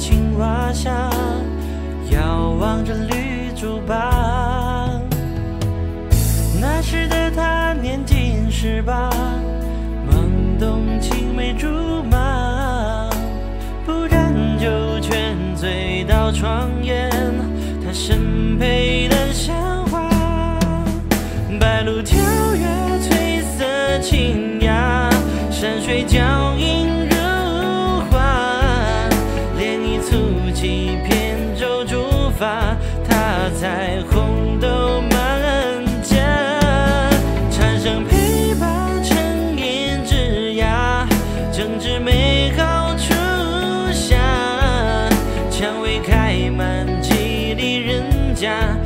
青蛙下，遥望着绿竹笆。那时的他，年仅十八，懵懂青梅竹马。不沾酒泉醉到窗沿，他身披的香花。白鹭跳跃，翠色清雅，山水交映。彩虹都满家，蝉声陪伴沉吟枝桠，正值美好初夏，蔷薇开满几里人家。